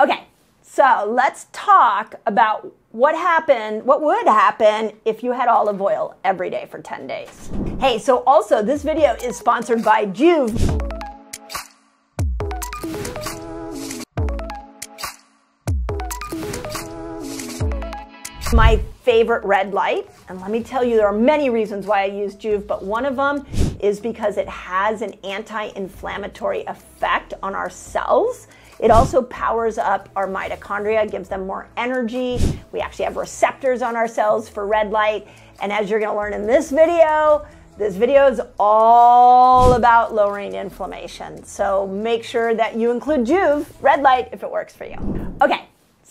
Okay, so let's talk about what happened, what would happen if you had olive oil every day for 10 days. Hey, so also this video is sponsored by Joovv. My favorite red light, and let me tell you, there are many reasons why I use Joovv, but one of them is because it has an anti-inflammatory effect on our cells. It also powers up our mitochondria, gives them more energy. We actually have receptors on our cells for red light. And as you're gonna learn in this video, this video is all about lowering inflammation. So make sure that you include Joovv, red light, if it works for you. Okay,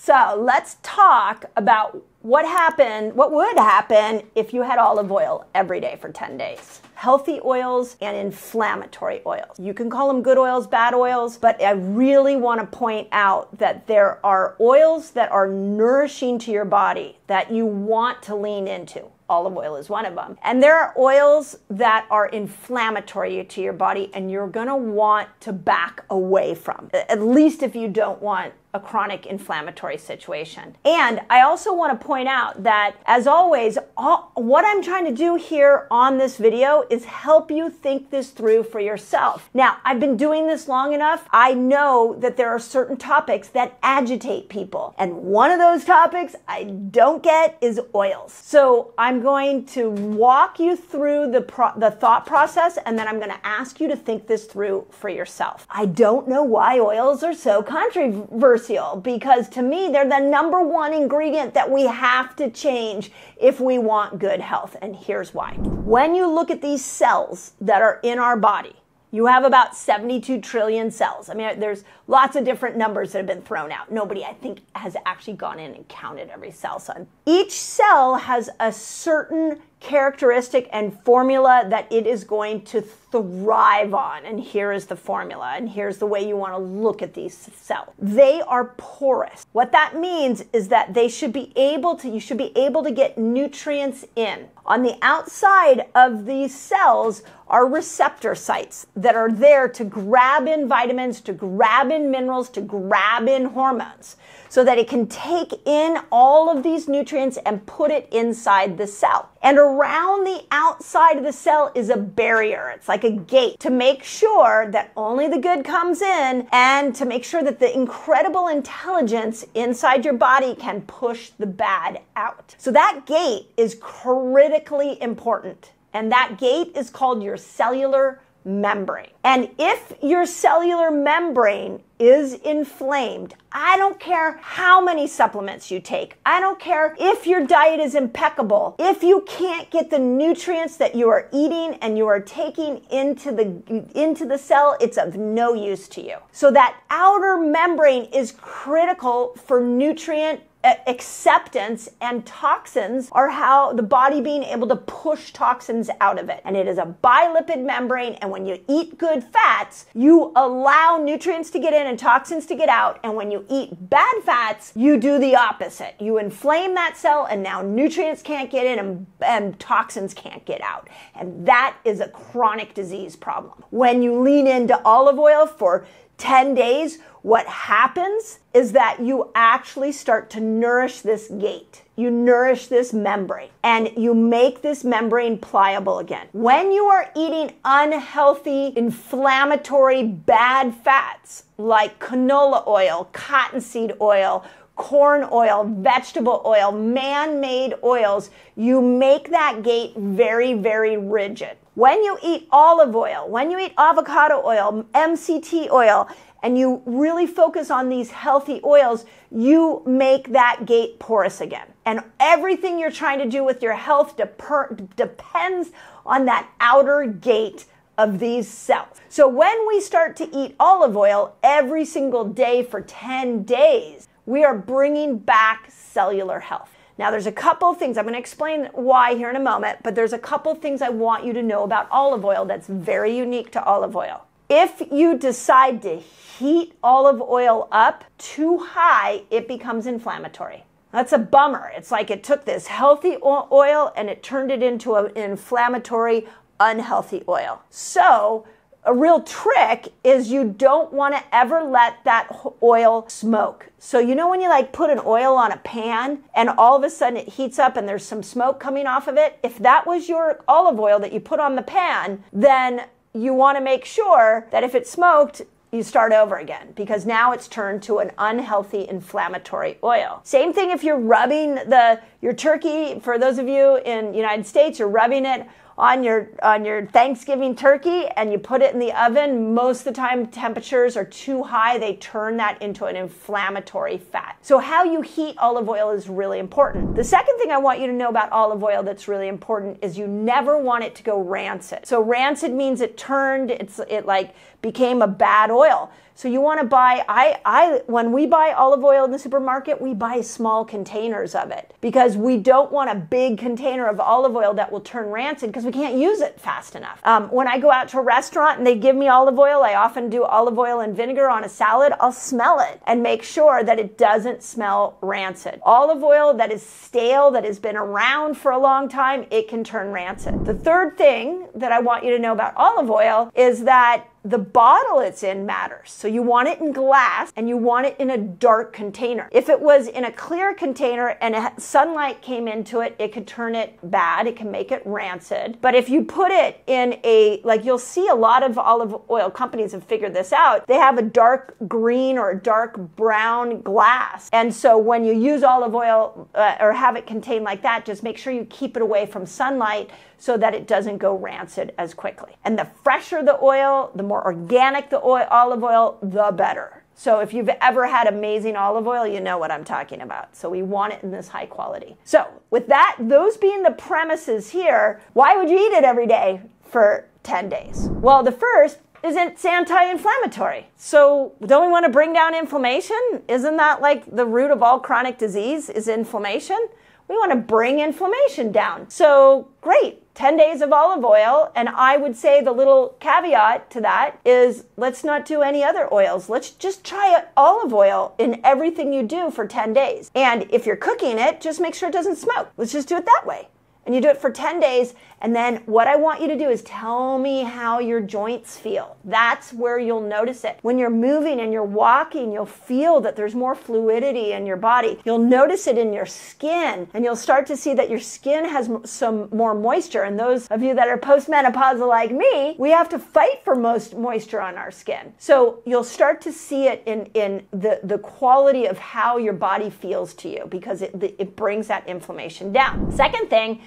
so let's talk about what happened, what would happen if you had olive oil every day for 10 days. Healthy oils and inflammatory oils. You can call them good oils, bad oils, but I really want to point out that there are oils that are nourishing to your body that you want to lean into olive oil is one of them. And there are oils that are inflammatory to your body and you're going to want to back away from. At least if you don't want a chronic inflammatory situation. And I also want to point out that, as always, all, what I'm trying to do here on this video is help you think this through for yourself. Now, I've been doing this long enough. I know that there are certain topics that agitate people. And one of those topics I don't get is oils. So I'm going to walk you through the, the thought process and then I'm going to ask you to think this through for yourself. I don't know why oils are so controversial because to me, they're the number one ingredient that we have to change if we want good health. And here's why. When you look at these cells that are in our body, you have about 72 trillion cells. I mean, there's lots of different numbers that have been thrown out. Nobody, I think, has actually gone in and counted every cell. So each cell has a certain characteristic and formula that it is going to thrive on. And here is the formula, and here's the way you want to look at these cells. They are porous. What that means is that they should be able to, you should be able to get nutrients in. On the outside of these cells are receptor sites that are there to grab in vitamins, to grab in minerals, to grab in hormones so that it can take in all of these nutrients and put it inside the cell. And around the outside of the cell is a barrier. It's like a gate to make sure that only the good comes in and to make sure that the incredible intelligence inside your body can push the bad out. So that gate is critically important. And that gate is called your cellular membrane. And if your cellular membrane is inflamed, I don't care how many supplements you take. I don't care if your diet is impeccable. If you can't get the nutrients that you are eating and you are taking into the into the cell, it's of no use to you. So that outer membrane is critical for nutrient acceptance and toxins are how the body being able to push toxins out of it. And it is a bilipid membrane. And when you eat good fats, you allow nutrients to get in and toxins to get out. And when you eat bad fats, you do the opposite. You inflame that cell, and now nutrients can't get in and, and toxins can't get out. And that is a chronic disease problem. When you lean into olive oil for 10 days, what happens is that you actually start to nourish this gate. You nourish this membrane and you make this membrane pliable again. When you are eating unhealthy, inflammatory, bad fats like canola oil, cottonseed oil, corn oil, vegetable oil, man made oils, you make that gate very, very rigid. When you eat olive oil, when you eat avocado oil, MCT oil, and you really focus on these healthy oils, you make that gate porous again. And everything you're trying to do with your health dep- depends on that outer gate of these cells. So when we start to eat olive oil every single day for 10 days, we are bringing back cellular health. Now, there's a couple things, I'm going to explain why here in a moment, but there's a couple things I want you to know about olive oil that's very unique to olive oil. If you decide to heat olive oil up too high, it becomes inflammatory. That's a bummer. It's like it took this healthy oil and it turned it into an inflammatory, unhealthy oil. So, a real trick is you don't want to ever let that oil smoke. So you know when you like put an oil on a pan and all of a sudden it heats up and there's some smoke coming off of it? If that was your olive oil that you put on the pan, then you want to make sure that if it smoked, you start over again because now it's turned to an unhealthy inflammatory oil. Same thing if you're rubbing the your turkey for those of you in United States you're rubbing it on your on your Thanksgiving turkey and you put it in the oven, most of the time temperatures are too high. They turn that into an inflammatory fat. So how you heat olive oil is really important. The second thing I want you to know about olive oil that's really important is you never want it to go rancid. So rancid means it turned, it's it like became a bad oil. So you want to buy I I when we buy olive oil in the supermarket, we buy small containers of it because we don't want a big container of olive oil that will turn rancid because we can't use it fast enough. Um, when I go out to a restaurant and they give me olive oil, I often do olive oil and vinegar on a salad. I'll smell it and make sure that it doesn't smell rancid. Olive oil that is stale, that has been around for a long time, it can turn rancid. The third thing that I want you to know about olive oil is that the bottle it's in matters. So you want it in glass and you want it in a dark container. If it was in a clear container and sunlight came into it, it could turn it bad. It can make it rancid. But if you put it in a, like you'll see a lot of olive oil companies have figured this out. They have a dark green or a dark brown glass. And so when you use olive oil uh, or have it contained like that, just make sure you keep it away from sunlight so that it doesn't go rancid as quickly. And the fresher the oil, the more organic the oil, olive oil, the better. So if you've ever had amazing olive oil, you know what I'm talking about. So we want it in this high quality. So with that, those being the premises here, why would you eat it every day for 10 days? Well, the first is it's anti-inflammatory. So don't we want to bring down inflammation? Isn't that like the root of all chronic disease is inflammation? We want to bring inflammation down. So great. 10 days of olive oil. And I would say the little caveat to that is let's not do any other oils. Let's just try olive oil in everything you do for 10 days. And if you're cooking it, just make sure it doesn't smoke. Let's just do it that way and you do it for 10 days. And then what I want you to do is tell me how your joints feel. That's where you'll notice it. When you're moving and you're walking, you'll feel that there's more fluidity in your body. You'll notice it in your skin and you'll start to see that your skin has some more moisture. And those of you that are postmenopausal like me, we have to fight for most moisture on our skin. So you'll start to see it in, in the, the quality of how your body feels to you because it, it brings that inflammation down. Second thing,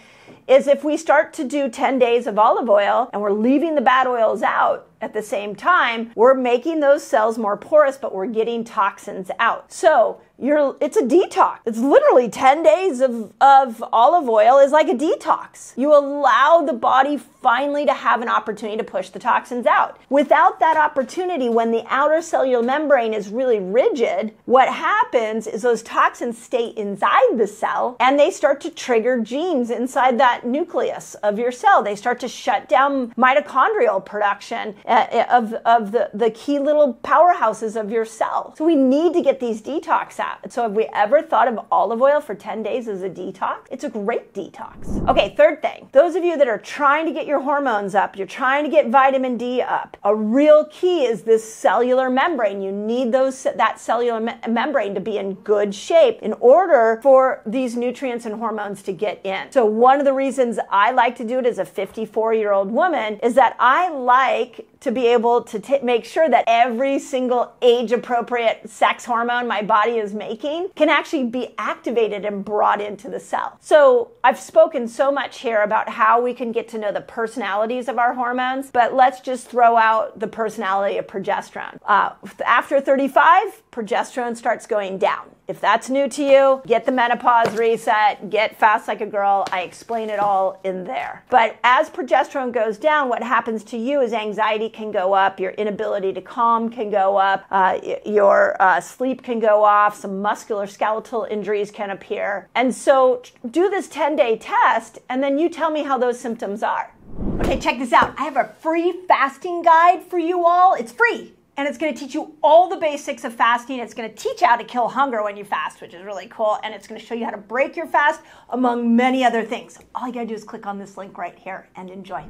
is if we start to do 10 days of olive oil and we're leaving the bad oils out, at the same time, we're making those cells more porous, but we're getting toxins out. So you're, it's a detox. It's literally 10 days of, of olive oil is like a detox. You allow the body finally to have an opportunity to push the toxins out. Without that opportunity, when the outer cellular membrane is really rigid, what happens is those toxins stay inside the cell and they start to trigger genes inside that nucleus of your cell. They start to shut down mitochondrial production uh, of, of the, the key little powerhouses of your cell. So we need to get these detox out. So have we ever thought of olive oil for 10 days as a detox? It's a great detox. Okay, third thing. Those of you that are trying to get your hormones up, you're trying to get vitamin D up, a real key is this cellular membrane. You need those that cellular me- membrane to be in good shape in order for these nutrients and hormones to get in. So one of the reasons I like to do it as a 54 year old woman is that I like to be able to t- make sure that every single age appropriate sex hormone my body is making can actually be activated and brought into the cell. So I've spoken so much here about how we can get to know the personalities of our hormones, but let's just throw out the personality of progesterone. Uh, after 35, progesterone starts going down. If that's new to you, get the menopause reset, get fast like a girl. I explain it all in there. But as progesterone goes down, what happens to you is anxiety can go up, your inability to calm can go up, uh, your uh, sleep can go off, some muscular skeletal injuries can appear. And so do this 10 day test, and then you tell me how those symptoms are. Okay, check this out. I have a free fasting guide for you all. It's free and it's going to teach you all the basics of fasting. It's going to teach you how to kill hunger when you fast, which is really cool. And it's going to show you how to break your fast, among many other things. All you got to do is click on this link right here and enjoy.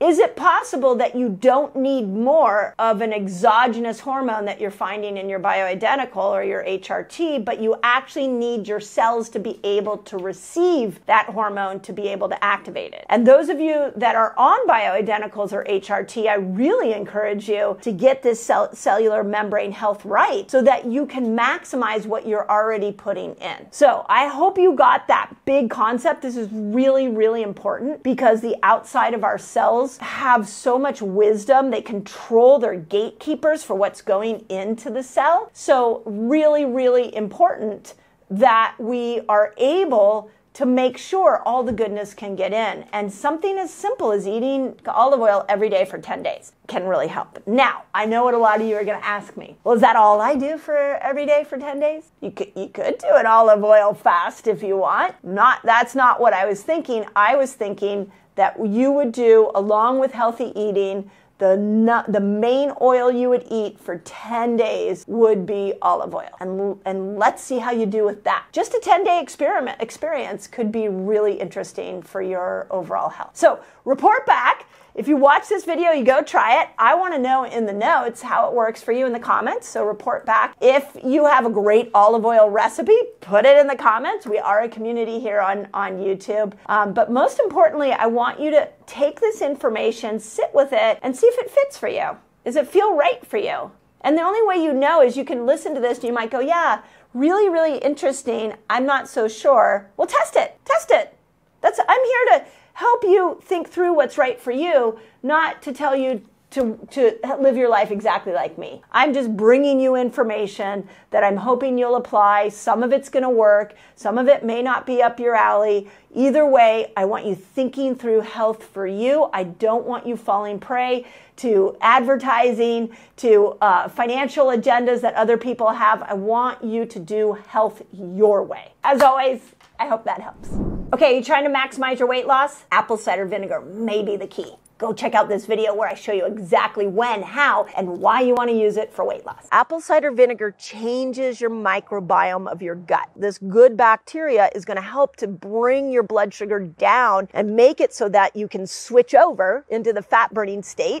Is it possible that you don't need more of an exogenous hormone that you're finding in your bioidentical or your HRT, but you actually need your cells to be able to receive that hormone to be able to activate it? And those of you that are on bioidenticals or HRT, I really encourage you to get this cell- cellular membrane health right so that you can maximize what you're already putting in. So I hope you got that big concept. This is really, really important because the outside of our cells have so much wisdom. They control their gatekeepers for what's going into the cell. So, really, really important that we are able to make sure all the goodness can get in. And something as simple as eating olive oil every day for 10 days can really help. Now, I know what a lot of you are going to ask me. Well, is that all I do for every day for 10 days? You could you could do an olive oil fast if you want. Not that's not what I was thinking. I was thinking that you would do along with healthy eating the, the main oil you would eat for 10 days would be olive oil. And, and let's see how you do with that. Just a 10 day experiment experience could be really interesting for your overall health. So report back if you watch this video, you go try it. I want to know in the notes how it works for you in the comments, so report back. If you have a great olive oil recipe, put it in the comments. We are a community here on, on YouTube. Um, but most importantly, I want you to take this information, sit with it, and see if it fits for you. Does it feel right for you? And the only way you know is you can listen to this and you might go, yeah, really, really interesting. I'm not so sure. Well, test it. Test it. That's I'm here to help you think through what's right for you, not to tell you to, to live your life exactly like me. I'm just bringing you information that I'm hoping you'll apply. Some of it's going to work, some of it may not be up your alley. Either way, I want you thinking through health for you. I don't want you falling prey to advertising, to uh, financial agendas that other people have. I want you to do health your way. As always, I hope that helps. Okay, you trying to maximize your weight loss? Apple cider vinegar may be the key. Go check out this video where I show you exactly when, how, and why you want to use it for weight loss. Apple cider vinegar changes your microbiome of your gut. This good bacteria is going to help to bring your blood sugar down and make it so that you can switch over into the fat burning state